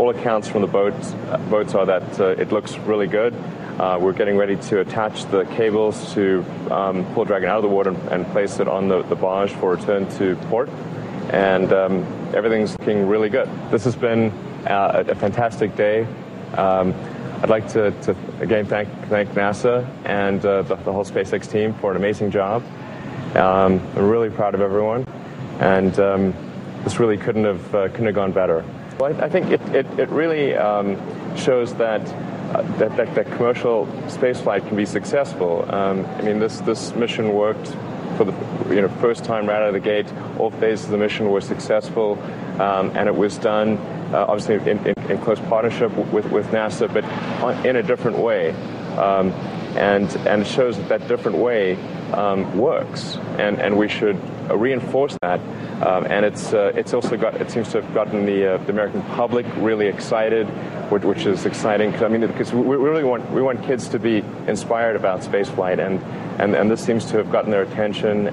all accounts from the boats, boats are that uh, it looks really good. Uh, we're getting ready to attach the cables to um, pull Dragon out of the water and, and place it on the, the, barge for return to port. And um, everything's looking really good. This has been uh, a, fantastic day. Um, I'd like to, to, again thank, thank NASA and uh, the, the, whole SpaceX team for an amazing job. Um, I'm really proud of everyone, and um, this really couldn't have uh, couldn't have gone better. Well, I, I think it, it, it really um, shows that uh, that, that, that, commercial spaceflight can be successful. Um, I mean, this, this mission worked for the you know, first time right out of the gate. All phases of the mission were successful, um, and it was done uh, obviously in, in, in, close partnership with, with NASA, but on, in a different way. Um, and, and it shows that that different way um, works, and, and we should reinforce that. Um, and it's, uh, it's also got, it seems to have gotten the, uh, the American public really excited which, which is exciting. I mean, because we really want we want kids to be inspired about spaceflight, and, and and this seems to have gotten their attention.